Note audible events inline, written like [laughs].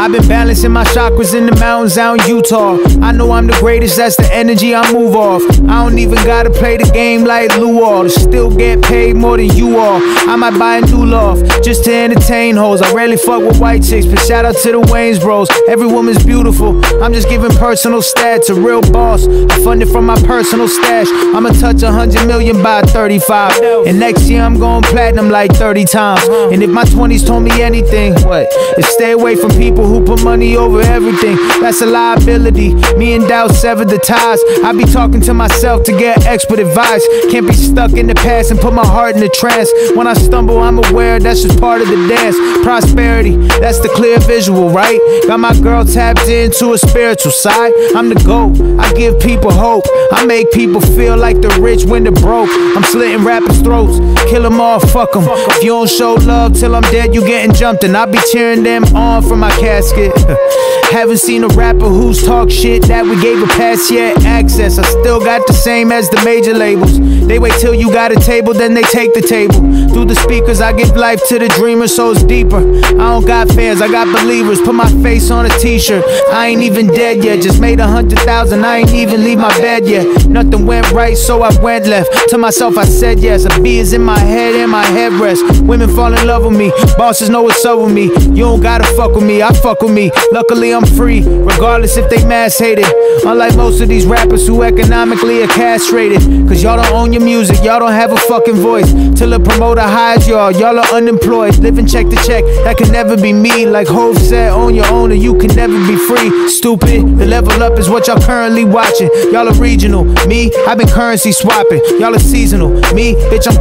I've been balancing my chakras in the mountains out in Utah. I know I'm the greatest, that's the energy I move off. I don't even gotta play the game like. To still get paid more than you all. I might buy a new loft just to entertain hoes. I rarely fuck with white chicks, but shout out to the Wayans bros. Every woman's beautiful. I'm just giving personal stats, a real boss. I fund it from my personal stash. I'ma touch a hundred million by 35. And next year I'm going platinum like 30 times. And if my 20s told me anything, what? Stay away from people who put money over everything. That's a liability. Me and Dow severed the ties. I be talking to myself to get expert advice. Can't be stuck in the past and put my heart in the trance. When I stumble, I'm aware that's just part of the dance. Prosperity, that's the clear visual, right? Got my girl tapped into a spiritual side. I'm the GOAT. I give people hope. I make people feel like the rich when they're broke. I'm slitting rappers' throats. Kill them all, fuck them. If you don't show love till I'm dead, you getting jumped. And I be cheering them on from my casket. [laughs] Haven't seen a rapper who's talk shit that we gave a pass yet. Access, I still got the same as the major labels. They wait till you got a table, then they take the table. Through the speakers, I give life to the dreamer, so it's deeper. I don't got fans, I got believers. Put my face on a t-shirt. I ain't even dead yet, just made a hundred thousand. I ain't even leave my bed yet. Nothing went right, so I went left. To myself, I said yes. A B is in my head and my headrest. Women fall in love with me, bosses know what's up with me. You don't gotta fuck with me, I fuck with me. Luckily, I'm free, regardless if they mass hated. Unlike most of these rappers who economically are castrated. Cause y'all don't own your music, y'all don't have a fucking voice. Till a promoter hires y'all, y'all are unemployed. Living check to check, that can never be me. Like Hov said, own your own and you can never be free. Stupid, the level up is what y'all currently watching. Y'all are regional, me, I've been currency swapping. Y'all are seasonal, me, bitch, I'm